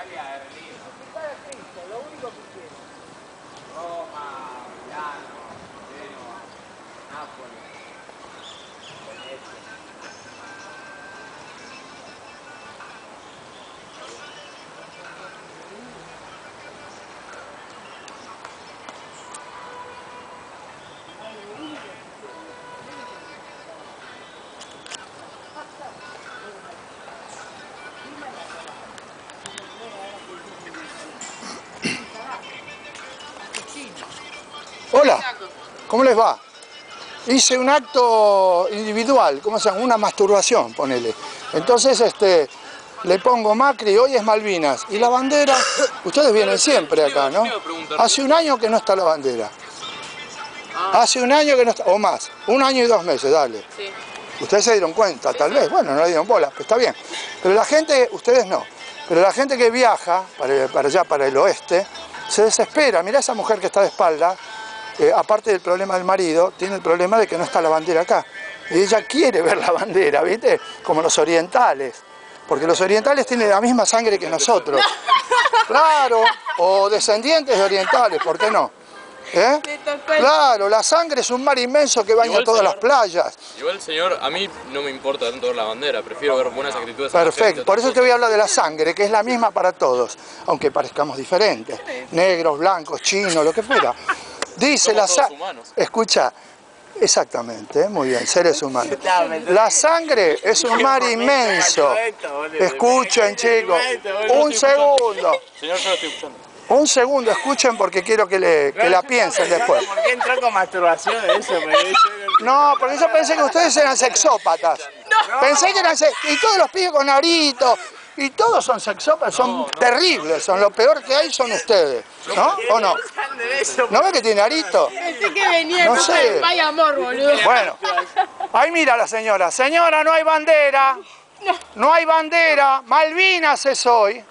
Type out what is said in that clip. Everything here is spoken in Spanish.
l'Italia era lì. L'Italia è Cristo, lo unico che chiede. Roma, Milano, Genova, Napoli, Venezia. Hola, ¿cómo les va? Hice un acto individual, ¿cómo se llama? Una masturbación, ponele. Entonces, este, le pongo Macri, hoy es Malvinas. Y la bandera, ustedes vienen siempre acá, ¿no? Hace un año que no está la bandera. Hace un año que no está, o más, un año y dos meses, dale. Ustedes se dieron cuenta, tal vez, bueno, no le dieron bola, pues está bien. Pero la gente, ustedes no, pero la gente que viaja para, para allá, para el oeste, se desespera. Mirá esa mujer que está de espalda, eh, aparte del problema del marido, tiene el problema de que no está la bandera acá. Y ella quiere ver la bandera, ¿viste? Como los orientales. Porque los orientales tienen la misma sangre que nosotros. Claro, o descendientes de orientales, ¿por qué no? ¿Eh? Claro, la sangre es un mar inmenso que baña todas las playas. Igual, señor, a mí no me importa tanto ver la bandera, prefiero ver buenas actitudes. Perfecto, por eso te voy a hablar de la sangre, que es la misma para todos, aunque parezcamos diferentes, negros, blancos, chinos, lo que fuera. Dice Somos la sangre, escucha, exactamente, muy bien, seres humanos. La sangre es un mar inmenso. Escuchen chicos, un segundo, Señor, yo lo estoy escuchando. un segundo, escuchen porque quiero que, le, que la piensen después. ¿Por qué entró con masturbación eso? No, porque yo pensé que ustedes eran sexópatas. Pensé que eran se- y todos los pibes con arito y todos son sexópatas, son terribles, son lo peor que hay son ustedes, ¿no? ¿O no? ¿No ve que tiene arito? Pensé que venía No sé. el pay amor, boludo. Bueno, ahí mira la señora, señora, no hay bandera, no hay bandera, Malvinas es hoy,